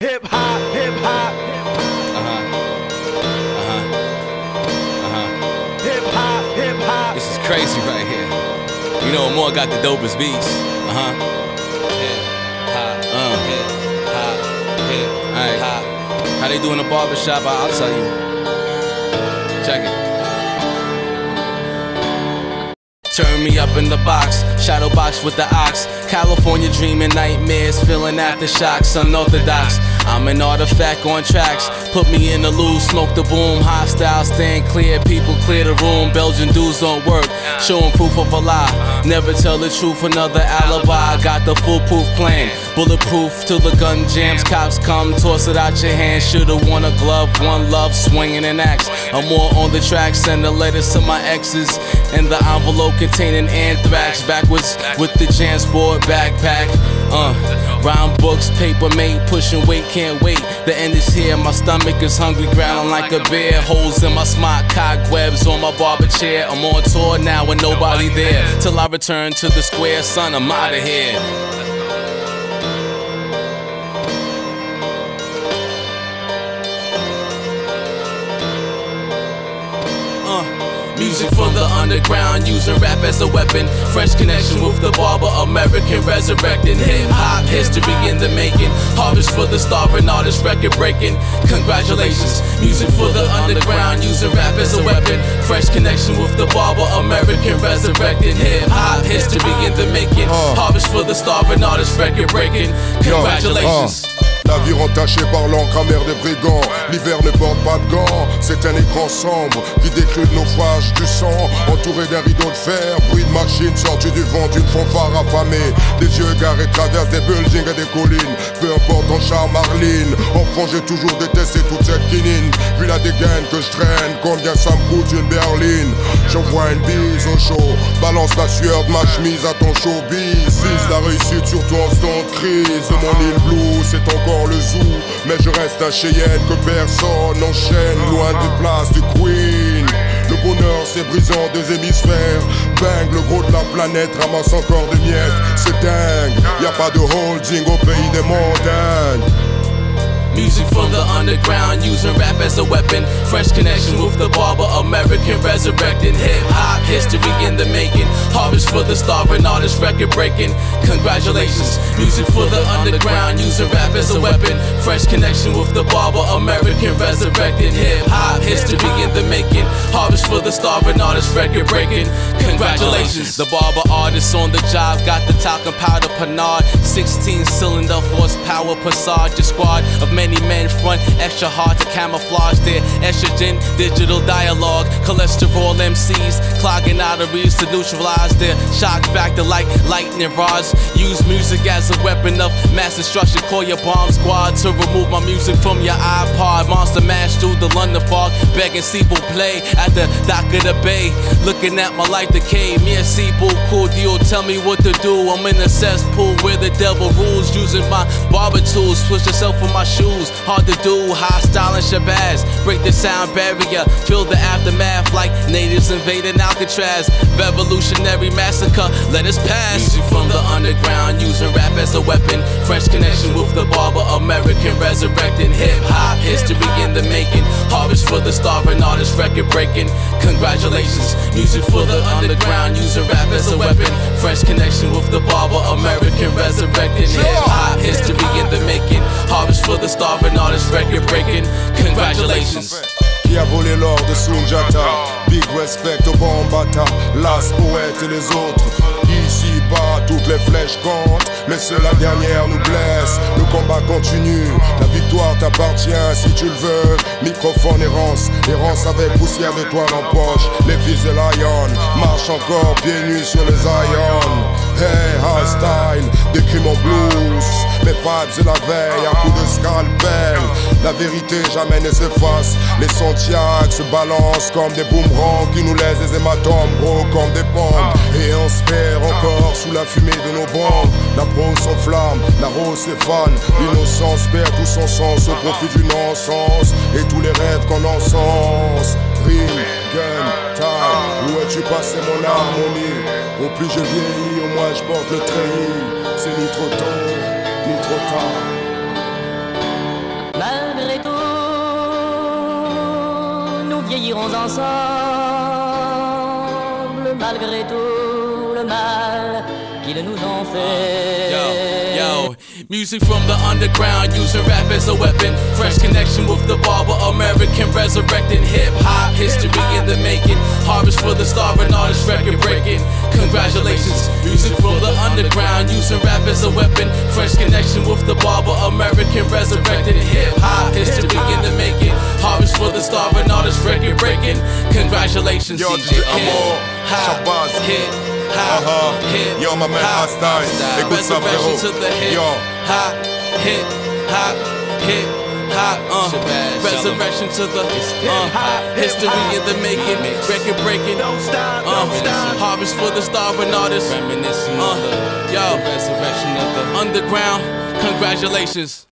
Hip hop, hip hop, Uh-huh. Uh-huh. Uh-huh. hip hop, hip hop. This is crazy right here. You know, Amor got the dopest beats. Uh huh. Hip hop, uh, hip hop, hip hop. How they do in the barbershop? I- I'll tell you. Check it. Turn me up in the box, shadow box with the ox. California dreaming nightmares, feeling aftershocks, unorthodox. I'm an artifact on tracks. Put me in the loop, smoke the boom. Hastyle, stand clear, people clear the room. Belgian dudes don't work, showing proof of a lie. Never tell the truth, another alibi. Got the foolproof plan, bulletproof till the gun jams. Cops come, toss it out your hand. Should've worn a glove, one love, swinging an axe. I'm more on the track, sending letters to my exes. And the envelope containing anthrax. Backwards with the Jansport backpack. Uh, rhyme books, paper mate, pushing weight, can't wait. The end is here, my stomach is hungry, growling like a bear. Holes in my smart, cobwebs on my barber chair. I'm on tour now with nobody there. Till I return to the square, son, I'm out of here. Music for the underground, using rap as a weapon. Fresh connection with the barber, American resurrecting. Hip hop history in the making. Harvest for the starving artist, record breaking. Congratulations. Music for the underground, using rap as a weapon. Fresh connection with the barber, American resurrecting. Hip hop history in the making. Uh. Harvest for the starving artist, record breaking. Congratulations. La vie entachée par l'encre amère des brigands. L'hiver ne porte pas de gants. C'est un écran sombre qui décrit le naufrage du sang. Entouré d'un rideau de fer, bruit de machine sorti du vent d'une fanfare affamée. Des yeux égarés traversent des buildings et des collines. Peu importe ton charme, Marline. Enfant, j'ai toujours détesté toute cette quinine. Vu la dégaine que je traîne, combien ça me coûte une berline. J'envoie une bise au show. Balance la sueur de ma chemise à ton showbiz. Vise la réussite, surtout en ce temps de crise. Mon île blue, c'est encore le zoo. Mais je reste un Cheyenne que personne n'enchaîne. Loin des places du Queen. Le bonheur c'est brisant des hémisphères. Bang, le gros de la planète ramasse encore des miettes. C'est dingue, y a pas de holding au pays des montagnes. Music for the underground, using rap as a weapon. Fresh connection with the barber, American resurrecting. Hip hop history in the making. Harvest for the starving artist, record breaking. Congratulations. Music for the underground, using rap as a weapon. Fresh connection with the barber, American resurrecting. Hip hop history in the making. The starving artist, record breaking. Congratulations. The barber artist on the job got the talcum powder panard. 16 cylinder horsepower Passage, squad of many men front extra hard to camouflage their estrogen digital dialogue cholesterol MCs clogging arteries to neutralize their shock factor like lightning rods use music as a weapon of mass destruction call your bomb squad to remove my music from your iPod monster mash through the London fog begging people play at the dock of the bay looking at my life decay. Me and Seabull cool deal tell me what to do. I'm in a cesspool where the devil rules using my barber tools twist yourself with my shoes. Hard to do Hastyle and Shabaaz. Break the sound barrier feel the aftermath like natives invading Alcatraz. Revolutionary massacre let us pass. Music from the underground using rap as a weapon. French connection with the barber American the starving artist record breaking. Congratulations music for the underground. Using rap as a weapon. Fresh connection with the barber American resurrecting. Hip hop history in the making. Harvest for the starving artist record breaking. Congratulations. Qui a volé l'or de Sunjata oh. Big respect au Bambaataa Las poète et les autres. Ici bas comptent Mais seule la dernière nous blesse. Le combat continue La victoire t'appartient si tu le veux. Microphone errance Errance avec poussière d'étoiles en poche. Les fils de Lion Marchent encore pieds nus sur les ions. Hey hostile Décris mon blues. Mes vibes c'est la veille Un coup de La vérité jamais ne s'efface. Les Santiago se balancent comme des boomerangs Qui nous laissent des hématomes gros comme des pommes. Et on se perd encore sous la fumée de nos bombes. La prose s'enflamme, la rose s'effane. L'innocence perd tout son sens au profit du non-sens Et tous les rêves qu'on encense. Rime, gun, time. Où es-tu passé mon harmonie? Au plus je vieillis, au moins je porte le treillis. C'est ni trop tôt, ni trop tard ensemble malgré tout le mal qu'ils nous ont fait. Yo, yo, music from the underground, using rap as a weapon. Fresh connection with the barber, American resurrecting hip hop history in the making. Harvest for the starving artist, record breaking. Congratulations, music from the underground, using rap as a weapon. Fresh connection with the barber, American resurrecting hip hop for the starving artist, record breaking. Congratulations, Yo, DJ DJ Amor, hop, Shabaaz. hit, hop, Uh-huh. hit, Yo, my man, hop, Hastyle. style. Écoute ça, Resurrection frérot. to the hit, Yo. hop, hit, hop, hit, hop, uh. Shabaaz, Resurrection to the uh. hop, History hip-hop. in the making, record breaking. Don't stop, Uh, don't stop. harvest for the starving artists. Reminiscing Uh, of the yo, resurrection of the underground. Congratulations.